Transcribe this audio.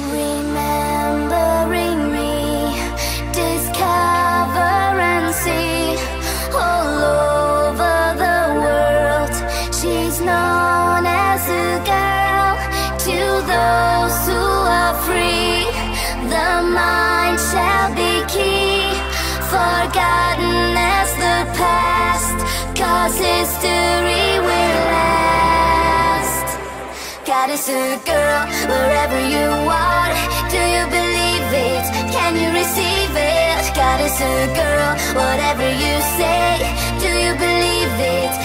Remembering and see All over the world. She's known as a girl To those who are free. The mind shall be key Forgotten as the past. Cause history Goddess or girl, wherever you are Do you believe it? Can you receive it? Goddess or girl, whatever you say Do you believe it?